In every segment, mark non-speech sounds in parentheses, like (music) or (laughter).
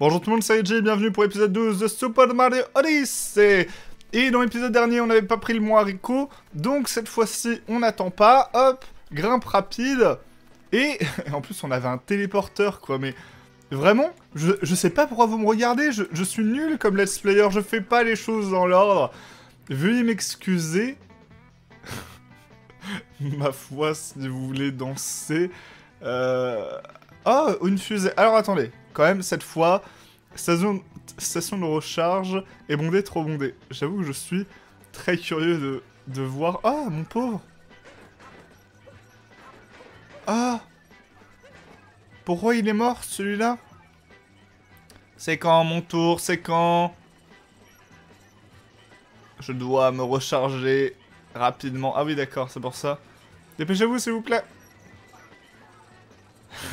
Bonjour tout le monde, c'est AJ, bienvenue pour l'épisode 12 de Super Mario Odyssey. Et dans l'épisode dernier, on n'avait pas pris le mot haricot, donc cette fois-ci, on n'attend pas, hop, grimpe rapide, et (laughs) en plus on avait un téléporteur quoi, mais vraiment, je, je sais pas pourquoi vous me regardez, je, suis nul comme let's player, je fais pas les choses dans l'ordre, veuillez m'excuser, (laughs) ma foi, si vous voulez danser... Oh, une fusée. Alors attendez, quand même, cette fois, station, de recharge est bondée, trop bondée. J'avoue que je suis très curieux de, de voir... Ah, mon pauvre Ah Pourquoi il est mort, celui-là? C'est quand, mon tour C'est quand? Je dois me recharger rapidement. Ah oui, d'accord, c'est pour ça. Dépêchez-vous, s'il vous plaît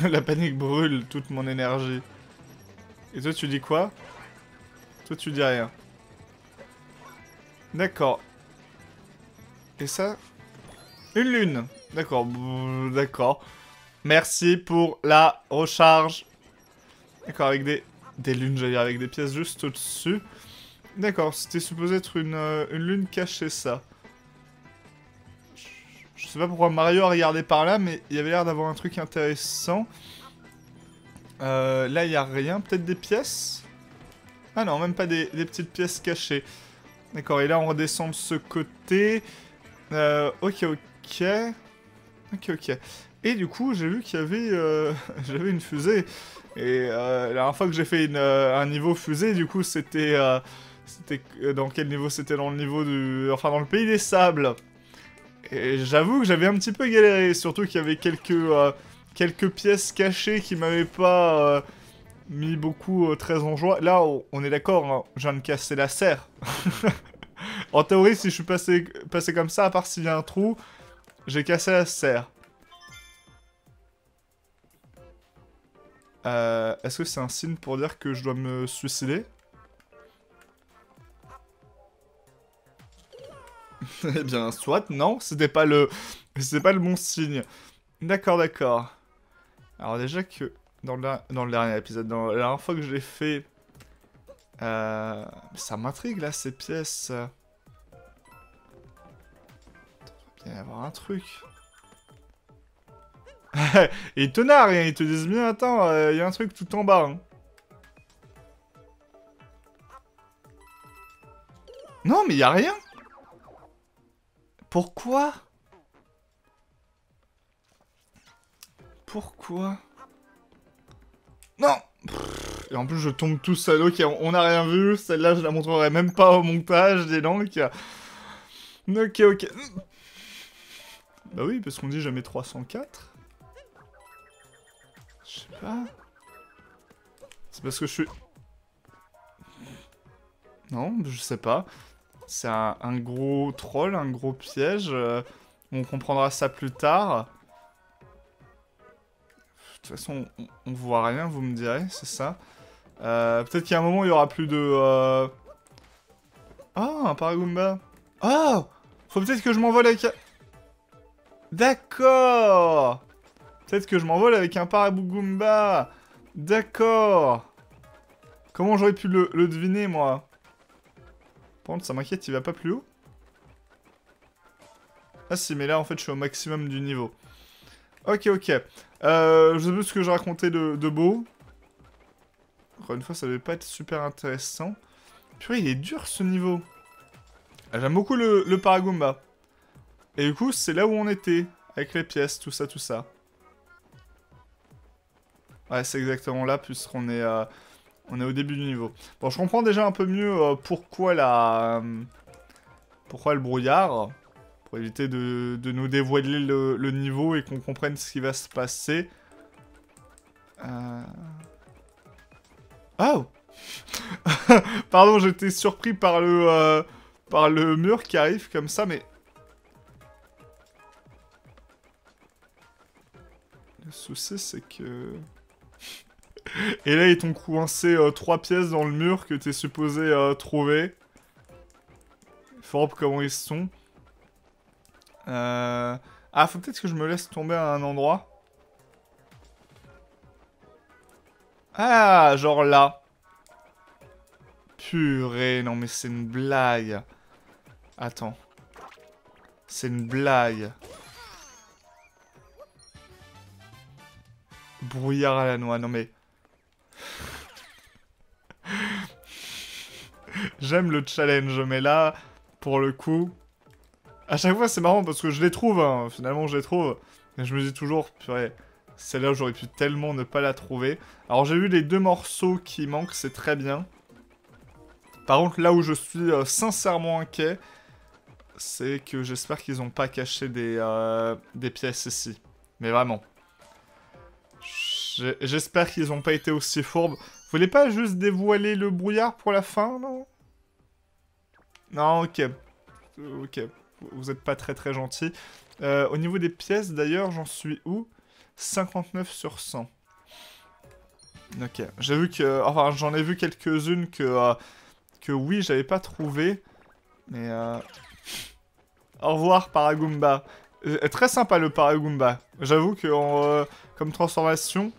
(laughs) La panique brûle toute mon énergie. Et toi, tu dis quoi? Toi, tu dis rien. D'accord. Et ça Une lune. D'accord, d'accord. Merci pour la recharge. D'accord, avec des, des lunes, j'allais dire, avec des pièces juste au-dessus. D'accord, c'était supposé être une, euh, une lune cachée, ça. Je sais pas pourquoi Mario a regardé par là, mais il avait l'air d'avoir un truc intéressant. Euh, là, il n'y a rien. Peut-être des pièces? Ah non, même pas des, petites pièces cachées. D'accord, et là, on redescend de ce côté. Euh, ok, ok. Ok, ok. Et du coup, j'ai vu qu'il y avait, euh, (laughs) j'avais une fusée. Et la dernière fois que j'ai fait un niveau fusée, du coup, c'était... C'était dans quel niveau? C'était dans le niveau du... Enfin, dans le pays des sables. Et j'avoue que j'avais un petit peu galéré, surtout qu'il y avait quelques, quelques pièces cachées qui m'avaient pas euh, mis beaucoup euh, très en joie. Là, on est d'accord, hein, je viens de casser la serre. (laughs) en théorie, si je suis passé, passé comme ça, à part s'il y a un trou, j'ai cassé la serre. Est-ce que c'est un signe pour dire que je dois me suicider? (laughs) Eh bien, soit, non, c'était pas le... Pas le bon signe. D'accord, d'accord. Alors déjà que... Dans le, dernier épisode, dans la dernière fois que je l'ai fait... Euh, ça m'intrigue, là, ces pièces. Il doit bien y un truc. (laughs) ils te narrent, ils te disent bien, attends, il euh, y a un truc tout en bas. Hein. Non, mais il y a rien pourquoi? Pourquoi? Non Et en plus, je tombe tout seul. Ok, on n'a rien vu. Celle-là, je la montrerai même pas au montage, des donc. Ok, ok. Bah oui, parce qu'on dit jamais 304. Je sais pas. C'est parce que je suis... Non, je sais pas. C'est un, gros troll, un gros piège. Euh, on comprendra ça plus tard. De toute façon, on, voit rien, vous me direz, c'est ça. Euh, peut-être qu'il y a un moment, il y aura plus de... Euh... Oh, un Paragoomba. Oh Faut peut-être que je m'envole avec... D'accord Peut-être que je m'envole avec un Paragoomba. D'accord Comment j'aurais pu le deviner, moi? Par contre, ça m'inquiète, il va pas plus haut Ah si, mais là, en fait, je suis au maximum du niveau. Ok, ok. Euh, je sais plus ce que je racontais de, beau. Encore une fois, ça devait pas être super intéressant. Purée, il est dur, ce niveau. Ah, j'aime beaucoup le, le Paragoomba. Et du coup, c'est là où on était. Avec les pièces, tout ça, tout ça. Ouais, c'est exactement là, puisqu'on est... On est au début du niveau. Bon, je comprends déjà un peu mieux euh, pourquoi la... Euh, pourquoi le brouillard. Pour éviter de, nous dévoiler le, niveau et qu'on comprenne ce qui va se passer. Euh... Oh (laughs) Pardon, j'étais surpris par le... Euh, par le mur qui arrive comme ça, mais... Le souci, c'est que... (laughs) Et là, ils t'ont coincé euh, trois pièces dans le mur que t'es supposé euh, trouver. Fort comment ils sont. Euh... Ah, faut peut-être que je me laisse tomber à un endroit. Ah, genre là. Purée, non mais c'est une blague. Attends. C'est une blague. Brouillard à la noix, non mais... (laughs) J'aime le challenge, mais là, pour le coup... À chaque fois, c'est marrant parce que je les trouve, hein. finalement, je les trouve. Mais je me dis toujours, purée, celle-là, j'aurais pu tellement ne pas la trouver. Alors, j'ai vu les deux morceaux qui manquent, c'est très bien. Par contre, là où je suis euh, sincèrement inquiet, c'est que j'espère qu'ils n'ont pas caché des, euh, des pièces ici. Mais vraiment. J'espère qu'ils n'ont pas été aussi fourbes. Vous voulez pas juste dévoiler le brouillard pour la fin, non? Non, ok. Ok. Vous êtes pas très très gentil. Euh, au niveau des pièces, d'ailleurs, j'en suis où? 59 sur 100. Ok. J'ai vu que... Enfin, j'en ai vu quelques-unes que... Euh, que oui, j'avais pas trouvé. Mais... Euh... Au revoir, Paragoomba. Euh, très sympa, le Paragoomba. J'avoue que en, comme transformation...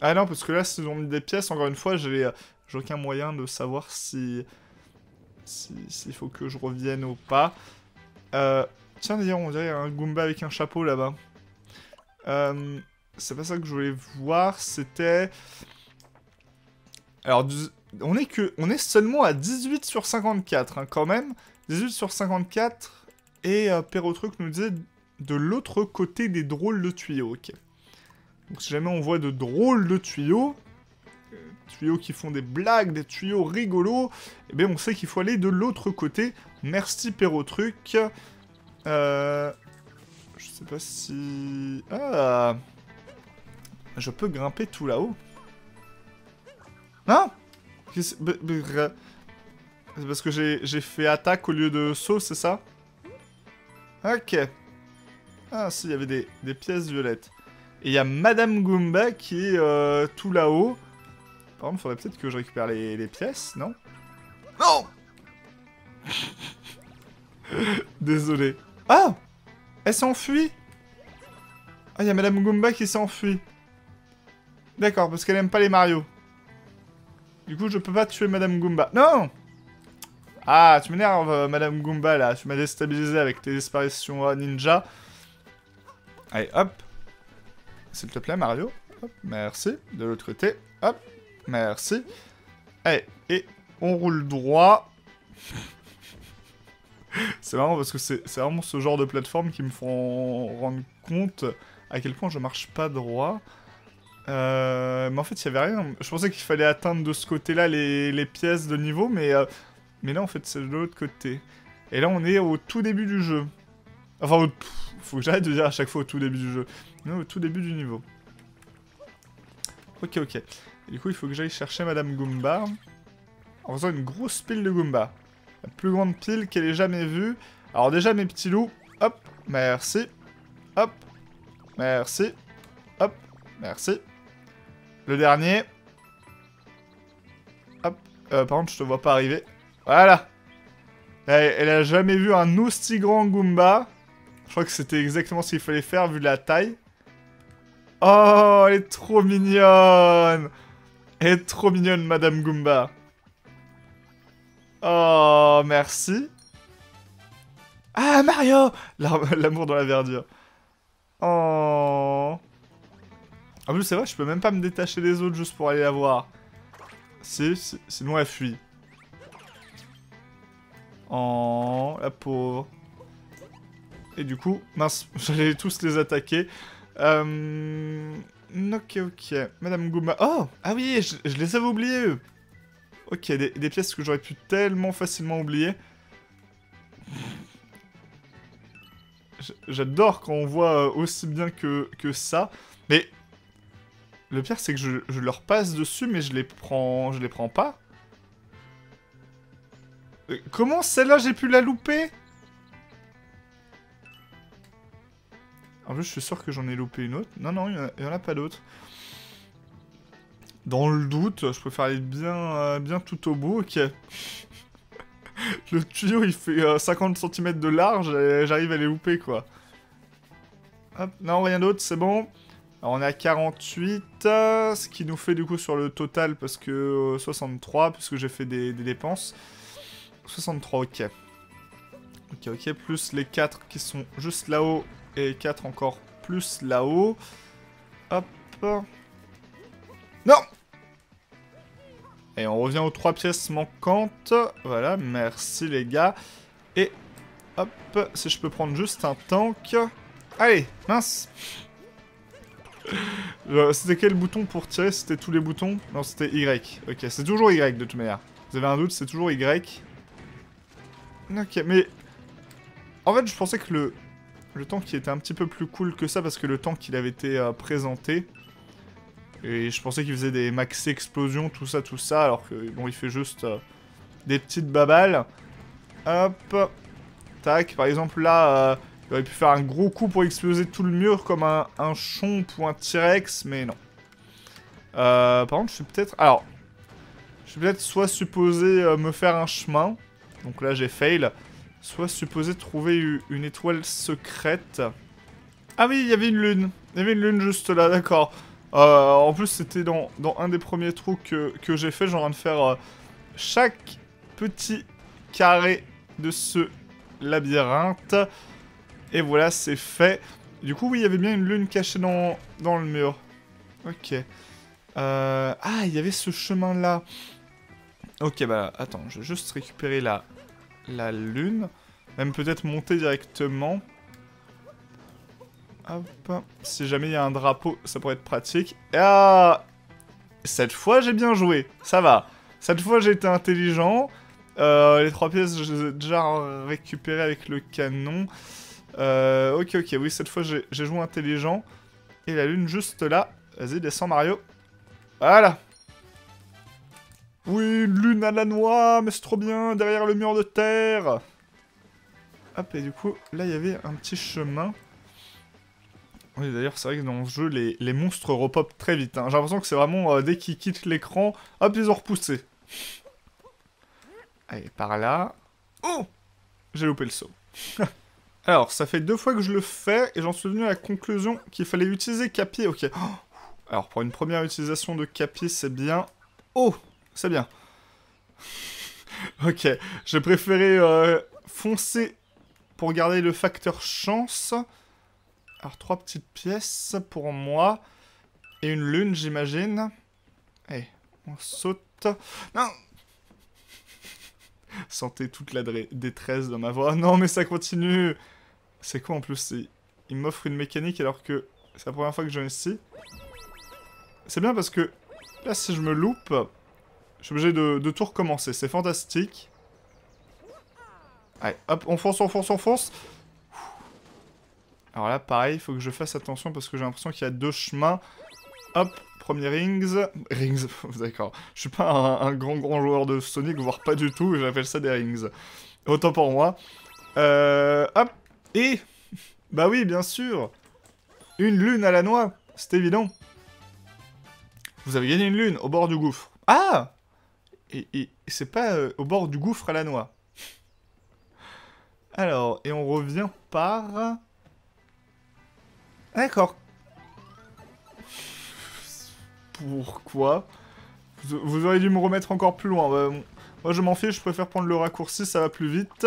Ah non, parce que là, s'ils ont mis des pièces, encore une fois, j'ai aucun moyen de savoir si s'il faut que je revienne ou pas. Euh, tiens, d'ailleurs, on dirait un Goomba avec un chapeau là-bas. Euh, c'est pas ça que je voulais voir, c'était... Alors, on est, que, on est seulement à 18 sur 54, hein, quand même. 18 sur 54, et euh, Perrotruc nous dit de l'autre côté des drôles de tuyaux, ok. Donc si jamais on voit de drôles de tuyaux, tuyaux qui font des blagues, des tuyaux rigolos, eh bien on sait qu'il faut aller de l'autre côté. Merci Perrotruc. Euh... Je sais pas si... Ah Je peux grimper tout là-haut. Ah C'est parce que j'ai fait attaque au lieu de saut, c'est ça? Ok. Ah si, il y avait des, des pièces violettes. Et il y a Madame Goomba qui est euh, tout là-haut. Par contre, faudrait peut-être que je récupère les, pièces, non Non (laughs) Désolé. Ah Elle s'enfuit Ah, il y a Madame Goomba qui s'enfuit. D'accord, parce qu'elle aime pas les Mario. Du coup, je peux pas tuer Madame Goomba. Non Ah, tu m'énerves, euh, Madame Goomba, là. Tu m'as déstabilisé avec tes disparitions euh, ninja. Allez, hop. S'il te plaît, Mario. Hop, merci. De l'autre côté. Hop. Merci. Allez, et on roule droit. c'est marrant parce que c'est vraiment ce genre de plateforme qui me font rendre compte à quel point je marche pas droit. Euh, mais en fait, il y avait rien. Je pensais qu'il fallait atteindre de ce côté-là les, pièces de niveau, mais, euh, mais là, en fait, c'est de l'autre côté. Et là, on est au tout début du jeu. Enfin, faut que j'arrête de dire à chaque fois au tout début du jeu. Non, au tout début du niveau. Ok, ok du coup, il faut que j'aille chercher Madame Goomba en faisant une grosse pile de Goomba. La plus grande pile qu'elle ait jamais vue. Alors déjà, mes petits loups, hop, merci, hop, merci, hop, merci. Le dernier, hop, euh, par contre, je te vois pas arriver. Voilà elle, elle a jamais vu un aussi grand Goomba. Je crois que c'était exactement ce qu'il fallait faire vu la taille. Oh, elle est trop mignonne elle est trop mignonne, Madame Goomba. Oh, merci. Ah, Mario L'amour dans la verdure. Oh. En plus, c'est vrai, je peux même pas me détacher des autres juste pour aller la voir. Si, sinon elle fuit. Oh, la pauvre. Et du coup, mince, (laughs) j'allais tous les attaquer. Euh... Ok, ok. Madame Gouma. Oh Ah oui, je, les avais oubliés, eux. Ok, des, pièces que j'aurais pu tellement facilement oublier. J'adore quand on voit euh, aussi bien que, ça. Mais le pire, c'est que je, je, leur passe dessus, mais je les prends, je les prends pas. Euh, comment celle-là, j'ai pu la louper? En plus, je suis sûr que j'en ai loupé une autre. Non, non, il n'y en, a pas d'autre. Dans le doute, je préfère aller bien, euh, bien tout au bout. Ok. (laughs) le tuyau, il fait 50 euh, cm de large et j'arrive à les louper, quoi. Hop, non, rien d'autre, c'est bon. Alors on est à 48, euh, ce qui nous fait du coup sur le total, parce que 63, puisque j'ai fait des, des, dépenses. 63, ok. Ok, ok, plus les 4 qui sont juste là-haut, et 4 encore plus là-haut. Hop. Non Et on revient aux 3 pièces manquantes. Voilà, merci les gars. Et hop, si je peux prendre juste un tank. Allez, mince (laughs) euh, C'était quel bouton pour tirer? C'était tous les boutons? Non, c'était Y. Ok, c'est toujours Y de toute manière. Vous avez un doute, c'est toujours Y. Ok, mais... En fait, je pensais que le, le tank était un petit peu plus cool que ça parce que le tank il avait été euh, présenté. Et je pensais qu'il faisait des max explosions, tout ça, tout ça, alors que bon, il fait juste euh, des petites babales. Hop. Tac, par exemple là, euh, il aurait pu faire un gros coup pour exploser tout le mur comme un, un chomp ou un T-Rex, mais non. par contre, je suis peut-être... Alors, je suis peut-être soit supposé me faire un chemin. Donc là, j'ai fail soit supposé trouver une étoile secrète. Ah oui, il y avait une lune. Il y avait une lune juste là, d'accord. Euh, en plus, c'était dans, un des premiers trous que, j'ai fait. J'ai de faire euh, chaque petit carré de ce labyrinthe. Et voilà, c'est fait. Du coup, oui, il y avait bien une lune cachée dans, dans le mur. Ok. Euh, ah, il y avait ce chemin-là. Ok, bah, attends, je vais juste récupérer la, la lune. Même peut-être monter directement. Hop. Si jamais il y a un drapeau, ça pourrait être pratique. Ah Cette fois, j'ai bien joué. Ça va. Cette fois, j'ai été intelligent. Euh, les trois pièces, je les ai déjà récupérées avec le canon. Euh, ok, ok. Oui, cette fois, j'ai joué intelligent. Et la lune juste là. Vas-y, descends, Mario. Voilà. Oui, une lune à la noix, mais c'est trop bien, derrière le mur de terre. Hop, et du coup, là, il y avait un petit chemin. Oui, d'ailleurs, c'est vrai que dans ce jeu, les, monstres repopent très vite. Hein. J'ai l'impression que c'est vraiment, euh, dès qu'ils quittent l'écran, hop, ils ont repoussé. Allez, par là. Oh J'ai loupé le saut. (laughs) Alors, ça fait deux fois que je le fais, et j'en suis venu à la conclusion qu'il fallait utiliser Capi. Ok. Alors, pour une première utilisation de Capi, c'est bien. Oh c'est bien. (laughs) ok, j'ai préféré euh, foncer pour garder le facteur chance. Alors, trois petites pièces pour moi. Et une lune, j'imagine. Allez, on saute. Non (laughs) Sentez toute la détresse dans ma voix. Non, mais ça continue C'est quoi en plus Il m'offre une mécanique alors que c'est la première fois que je viens ici. C'est bien parce que là, si je me loupe, je suis obligé de, tout recommencer. C'est fantastique. Allez, hop, on fonce, on fonce, on fonce. Alors là, pareil, il faut que je fasse attention parce que j'ai l'impression qu'il y a deux chemins. Hop, premier rings. Rings, (laughs) d'accord. Je suis pas un, grand, grand joueur de Sonic, voire pas du tout. J'appelle ça des rings. Autant pour moi. Euh, hop, et... (laughs) Bah oui, bien sûr. Une lune à la noix. C'est évident. Vous avez gagné une lune au bord du gouffre. Ah et, c'est pas euh, au bord du gouffre à la noix. Alors, et on revient par... D'accord. Pourquoi? Vous, auriez dû me remettre encore plus loin. Moi, je m'en fiche, je préfère prendre le raccourci, ça va plus vite.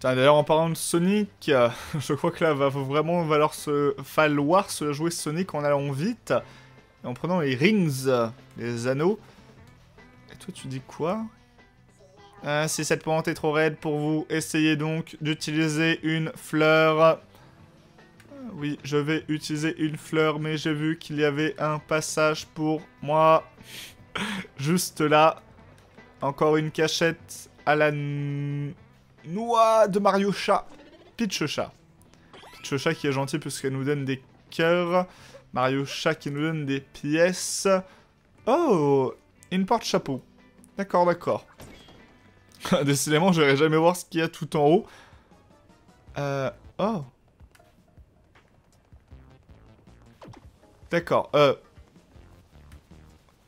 D'ailleurs, en parlant de Sonic, (laughs) je crois que là, va vraiment falloir se, jouer Sonic en allant vite. En prenant les rings, les anneaux. Toi, tu dis quoi ah, Si cette pente est trop raide pour vous, essayez donc d'utiliser une fleur. Ah, oui, je vais utiliser une fleur, mais j'ai vu qu'il y avait un passage pour moi. (laughs) Juste là. Encore une cachette à la noix de Mario Chat. Peach Chat. Peach Chat qui est gentil puisqu'elle nous donne des cœurs. Mario Chat qui nous donne des pièces. Oh une porte-chapeau. D'accord, d'accord. (laughs) Décidément, je vais jamais voir ce qu'il y a tout en haut. Euh... Oh. D'accord, euh...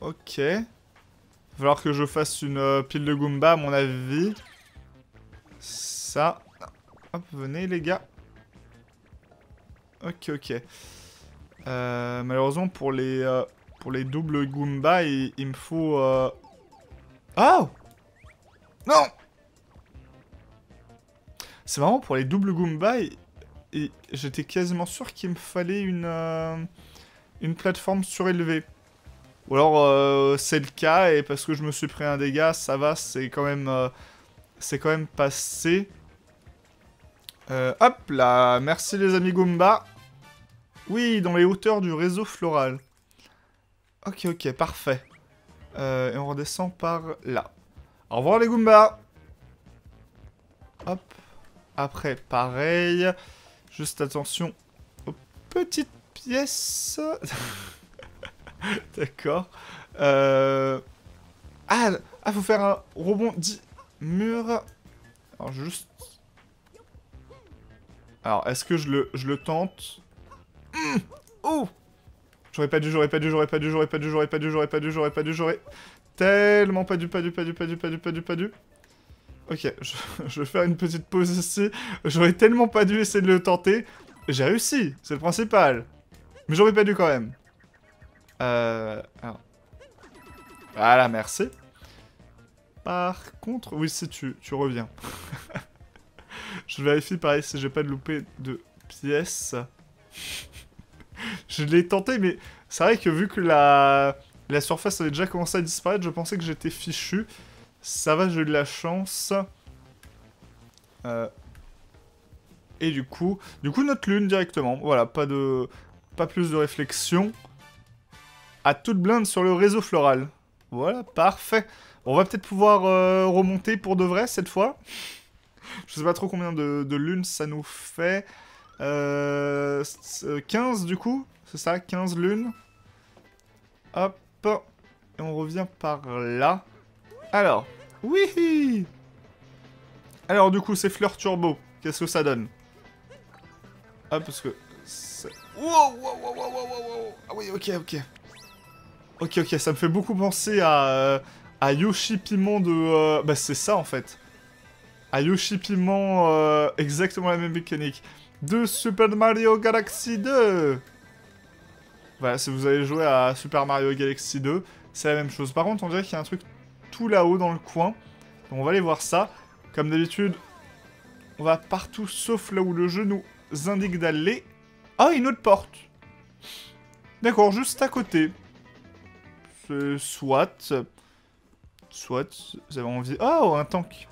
Ok. Il va falloir que je fasse une euh, pile de Goomba, à mon avis. Ça. Hop, venez, les gars. Ok, ok. Euh, malheureusement, pour les, euh, pour les doubles Goomba, il me faut... Oh Non C'est marrant, pour les doubles Goomba, et, et j'étais quasiment sûr qu'il me fallait une, euh, une plateforme surélevée. Ou alors, euh, c'est le cas, et parce que je me suis pris un dégât, ça va, c'est quand même... euh, c'est quand même passé. Hop là, merci les amis Goomba. Oui, dans les hauteurs du réseau floral. Ok, ok, parfait. Euh, et on redescend par là. Au revoir les Goombas Hop. Après, pareil. Juste attention aux petites pièces. (laughs) D'accord. Euh... Ah, ah, faut faire un rebondi mur. Alors, juste... Alors, est-ce que je le, je le tente? Mmh Oh J'aurais pas dû, j'aurais pas dû, j'aurais pas dû, j'aurais pas dû, j'aurais pas dû, j'aurais pas dû, j'aurais pas dû, j'aurais... Tellement pas dû, pas dû, pas dû, pas dû, pas dû, pas dû, pas dû. Ok, je, je vais faire une petite pause ici. J'aurais tellement pas dû essayer de le tenter. J'ai réussi, c'est le principal. Mais j'aurais pas dû quand même. Euh... Alors. Voilà, merci. Par contre, oui, si tu, tu reviens. je vérifie pareil si j'ai pas de loupé de pièces. (laughs) je l'ai tenté, mais c'est vrai que vu que la, la surface avait déjà commencé à disparaître, je pensais que j'étais fichu. Ça va, j'ai eu de la chance. Euh, Et du coup, du coup notre lune directement. Voilà, pas de, pas plus de réflexion. À toute blinde sur le réseau floral. Voilà, parfait. On va peut-être pouvoir euh, remonter pour de vrai cette fois. (laughs) Je sais pas trop combien de, de lunes ça nous fait. Euh, 15 du coup, c'est ça, 15 lunes. Hop, et on revient par là. Alors, oui Alors du coup, c'est fleurs turbo. Qu'est-ce que ça donne? Ah, parce que... wow, wow, wow, wow, wow, wow. Ah oui, ok, ok. Ok, ok, ça me fait beaucoup penser à... euh, à Yoshi Piment de... euh, Bah c'est ça en fait. À Yoshi Piment, euh, exactement la même mécanique. De Super Mario Galaxy 2 Voilà, si vous avez joué à Super Mario Galaxy 2, c'est la même chose. Par contre, on dirait qu'il y a un truc tout là-haut dans le coin. On va aller voir ça. Comme d'habitude, on va partout sauf là où le jeu nous indique d'aller. Ah, une autre porte D'accord, juste à côté. Soit... Soit, vous avez envie... Oh, un tank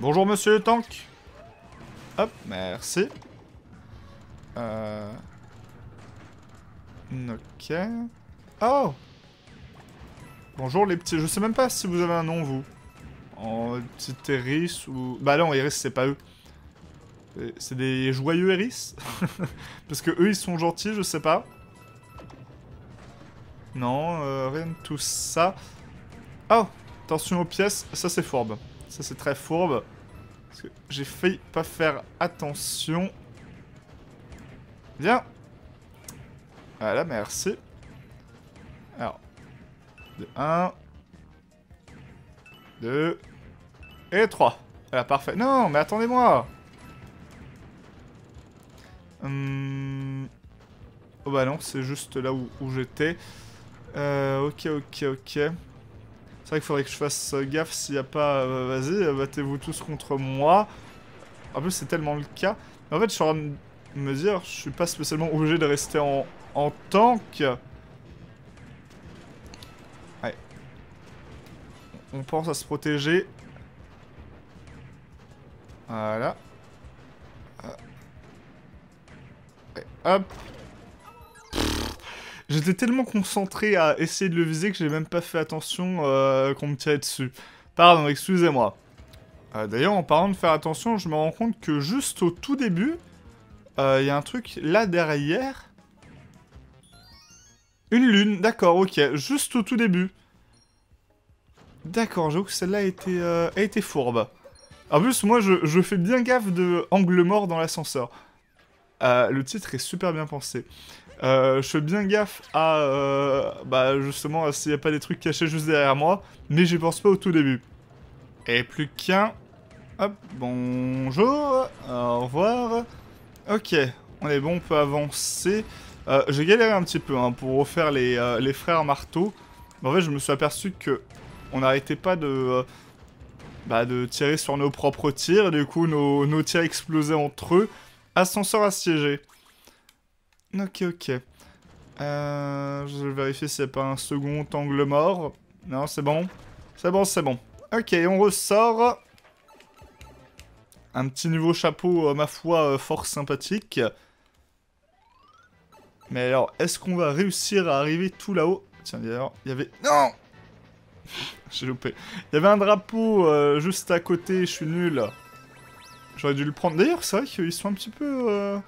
Bonjour monsieur le tank Hop, merci. Euh... Ok. Oh Bonjour les petits... Je sais même pas si vous avez un nom, vous. En petit Eris ou... Bah non, Eris, c'est pas eux. Euh, C'est des joyeux Eris? (laughs) Parce que eux, ils sont gentils, je sais pas. Non, euh, rien de tout ça. Oh Attention aux pièces, ça c'est fourbe. Ça c'est très fourbe. Parce que j'ai failli pas faire attention. Viens Voilà, merci. Alors. De 1. 2. Et 3. Voilà, parfait. Non, mais attendez-moi Hum... Oh bah non, c'est juste là où, où j'étais. Euh, ok, ok, ok. C'est vrai qu'il faudrait que je fasse gaffe s'il n'y a pas... euh, Vas-y, euh, battez-vous tous contre moi. En plus, c'est tellement le cas. En fait, je suis en train de me dire, je suis pas spécialement obligé de rester en, en tank. Ouais. On pense à se protéger. Voilà. Euh. Ouais, Hop. J'étais tellement concentré à essayer de le viser que j'ai même pas fait attention euh, qu'on me tirait dessus. Pardon, excusez-moi. Euh, D'ailleurs, en parlant de faire attention, je me rends compte que juste au tout début, il y a un truc là derrière. Une lune, d'accord, ok. Juste au tout début. D'accord, j'avoue que celle-là a, été, euh, a été fourbe. En plus, moi, je, fais bien gaffe de angle mort dans l'ascenseur. Euh, le titre est super bien pensé. Euh, je fais bien gaffe à, euh, bah justement, s'il n'y a pas des trucs cachés juste derrière moi, mais j'y pense pas au tout début. Et plus qu'un. Hop, bonjour, au revoir. Ok, on est bon, on peut avancer. Euh, J'ai galéré un petit peu hein, pour refaire les, euh, les frères marteaux. En fait, je me suis aperçu que on n'arrêtait pas de, bah, de tirer sur nos propres tirs. Du coup, nos, nos tirs explosaient entre eux. Ascenseur assiégé. Ok, ok. Euh, je vais vérifier s'il n'y a pas un second angle mort. Non, c'est bon. C'est bon, c'est bon. Ok, on ressort. Un petit nouveau chapeau, euh, ma foi, euh, fort sympathique. Mais alors, est-ce qu'on va réussir à arriver tout là-haut? Tiens, d'ailleurs, il y avait... Non (laughs) J'ai loupé. Il y avait un drapeau juste à côté, je suis nul. J'aurais dû le prendre. D'ailleurs, c'est vrai qu'ils sont un petit peu...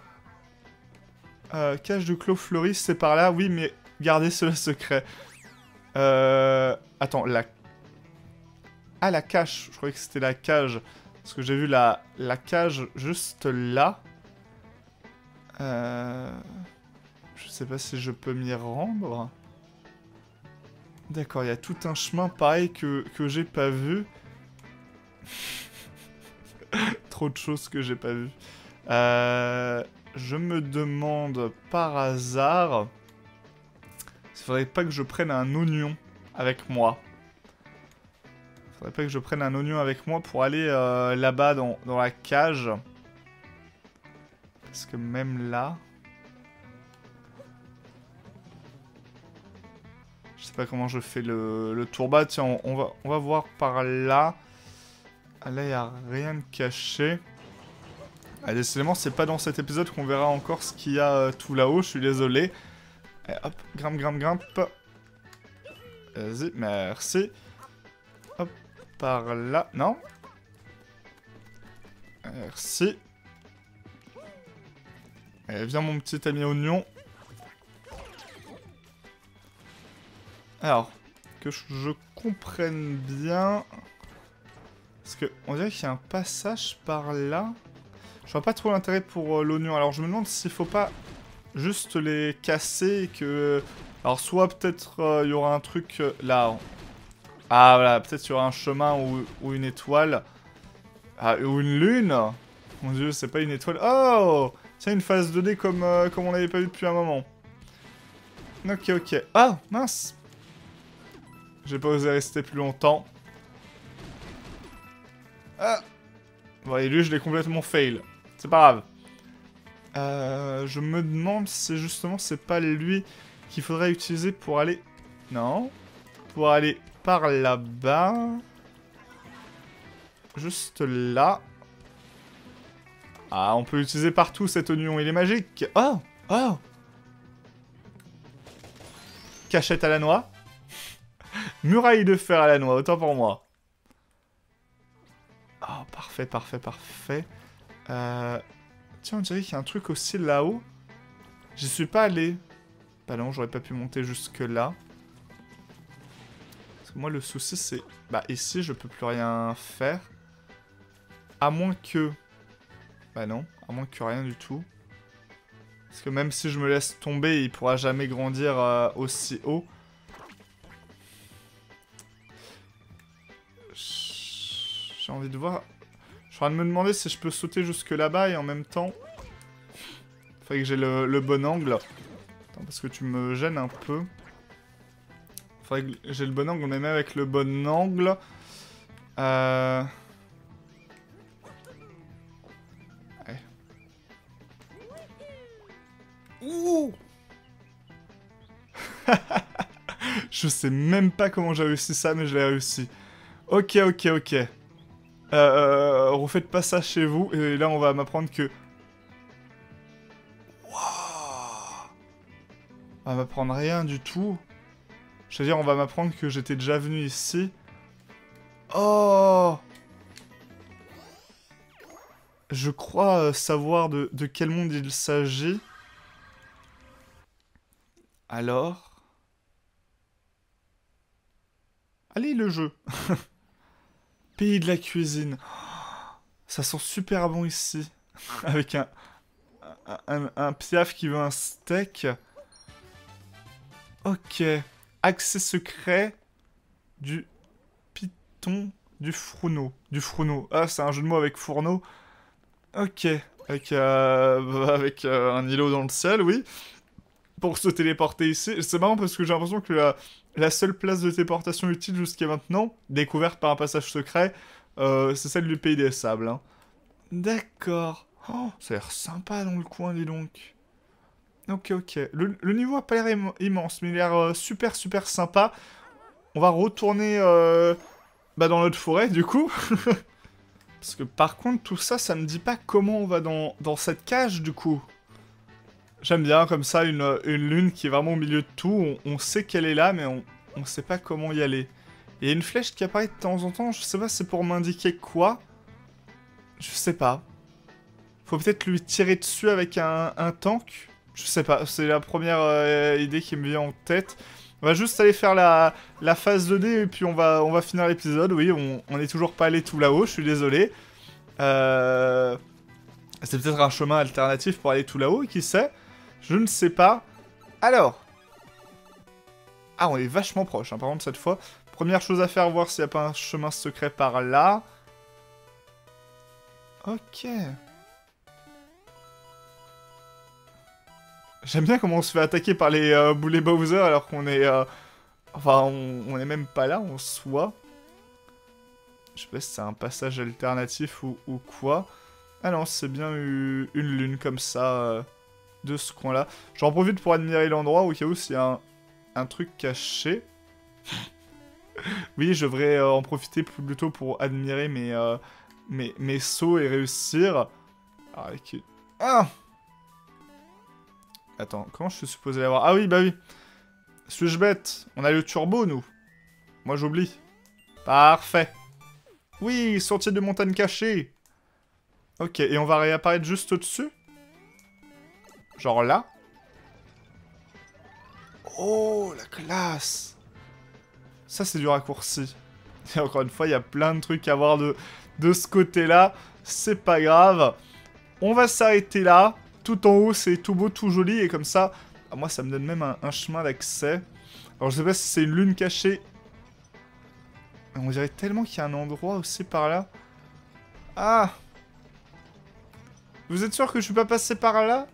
Euh... Cage de Clos c'est par là. Oui, mais gardez cela secret. Euh... Attends, la... Ah, la cache. Je croyais que c'était la cage. Parce que j'ai vu la, la cage juste là. Euh... Je sais pas si je peux m'y rendre. D'accord, il y a tout un chemin pareil que, que j'ai pas vu. (laughs) Trop de choses que j'ai pas vu. Euh, je me demande par hasard... Il faudrait pas que je prenne un oignon avec moi. Il faudrait pas que je prenne un oignon avec moi pour aller euh, là-bas dans, dans la cage. Parce que même là... Je sais pas comment je fais le, le tour bas. Tiens, on, va, on va voir par là. Ah, là, il a rien de caché. Ah, décidément, c'est pas dans cet épisode qu'on verra encore ce qu'il y a euh, tout là-haut. Je suis désolé. Et hop, grimpe, grimpe, grimpe. Vas-y, merci. Hop, par là. Non Merci. Allez, viens mon petit ami oignon. Alors, que je comprenne bien... Parce que on dirait qu'il y a un passage par là. Je vois pas trop l'intérêt pour euh, l'oignon. Alors je me demande s'il faut pas juste les casser et que... Alors soit peut-être euh, il y aura un truc euh, là. Ah voilà, peut-être il y aura un chemin ou, une étoile. Ah, ou une lune Mon dieu, c'est pas une étoile. Oh Tiens, une phase 2D comme, comme on n'avait pas vu depuis un moment. Ok, ok. Ah, mince J'ai pas osé rester plus longtemps. Ah Bon, et lui, je l'ai complètement fail. C'est pas grave. Euh, je me demande si justement c'est pas lui qu'il faudrait utiliser pour aller... Non. Pour aller par là-bas. Juste là. Ah, on peut l'utiliser partout cet oignon, il est magique. Oh Oh Cachette à la noix. (laughs) Muraille de fer à la noix, autant pour moi. Oh, parfait, parfait, parfait. Euh... Tiens, on dirait qu'il y a un truc aussi là-haut. J'y suis pas allé. Bah non, j'aurais pas pu monter jusque là. Parce que moi, le souci, c'est... Bah, ici, je peux plus rien faire. À moins que... Bah non, à moins que rien du tout. Parce que même si je me laisse tomber, il pourra jamais grandir euh, aussi haut. J'ai envie de voir... En train de me demander si je peux sauter jusque là-bas et en même temps... Faudrait que j'ai le, le, bon angle. Attends, parce que tu me gênes un peu. Faudrait que j'ai le bon angle, mais même avec le bon angle... Euh... Ouais. Ouh (laughs) Je sais même pas comment j'ai réussi ça, mais je l'ai réussi. Ok, ok, ok. Euh, refaites pas ça chez vous. Et là, on va m'apprendre que... Wow on va m'apprendre rien du tout. Je veux dire, on va m'apprendre que j'étais déjà venu ici. Oh Je crois euh, savoir de quel monde il s'agit. Alors? Allez, le jeu (laughs) Pays de la cuisine. Ça sent super bon ici. (laughs) Avec un, un, un, piaf qui veut un steak. Ok. Accès secret du piton du fourneau. Du fourneau. Ah, c'est un jeu de mots avec fourneau. Ok. Avec, euh, (laughs) avec euh, un îlot dans le ciel, oui. pour se téléporter ici. C'est marrant parce que j'ai l'impression que la, la, seule place de téléportation utile jusqu'à maintenant, découverte par un passage secret, euh, c'est celle du pays des sables. Hein. D'accord. Oh, ça a l'air sympa dans le coin, dis donc. Ok, ok. Le, niveau a pas l'air immense, mais il a l'air euh, super, super sympa. On va retourner euh, bah, dans notre forêt, du coup. (laughs) Parce que par contre, tout ça, ça me dit pas comment on va dans, dans cette cage, du coup. J'aime bien, comme ça, une, une, lune qui est vraiment au milieu de tout. On, sait qu'elle est là, mais on, on sait pas comment y aller. Il y a une flèche qui apparaît de temps en temps, je sais pas, c'est pour m'indiquer quoi. Je sais pas. Faut peut-être lui tirer dessus avec un, tank. Je sais pas, c'est la première euh, idée qui me vient en tête. On va juste aller faire la, phase 2D et puis on va, finir l'épisode. Oui, on, on est toujours pas allé tout là-haut, je suis désolé. Euh... C'est peut-être un chemin alternatif pour aller tout là-haut, qui sait Je ne sais pas. Alors. Ah, on est vachement proche, hein, par contre, cette fois. Première chose à faire, voir s'il n'y a pas un chemin secret par là. Ok. J'aime bien comment on se fait attaquer par les euh, boulets Bowser alors qu'on est... Euh, enfin, on, est même pas là en soi. Je sais pas si c'est un passage alternatif ou, quoi. Ah non, c'est bien une lune comme ça euh, de ce coin-là. J'en profite pour admirer l'endroit au cas où s'il y a un, truc caché. oui, je devrais en profiter plutôt pour admirer mes, mes, mes sauts et réussir. Ah, ah Attends, comment je suis supposé l'avoir? Ah oui, bah oui. Suis-je bête? On a le turbo, nous. Moi, j'oublie. Parfait. Oui, sentier de montagne cachée. Ok, et on va réapparaître juste au-dessus? Genre là Oh, la classe Ça, c'est du raccourci. (laughs) Et encore une fois, il y a plein de trucs à voir de, de ce côté-là. C'est pas grave. On va s'arrêter là tout en haut, c'est tout beau, tout joli, et comme ça, ah, moi, ça me donne même un, chemin d'accès. Alors, je sais pas si c'est une lune cachée. On dirait tellement qu'il y a un endroit aussi par là. Ah Vous êtes sûr que je suis pas passé par là?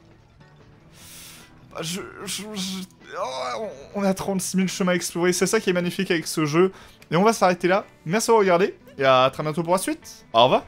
Je, oh, on a 36 000 chemins à explorer, c'est ça qui est magnifique avec ce jeu. Et on va s'arrêter là. Merci de regarder, et à très bientôt pour la suite. Au revoir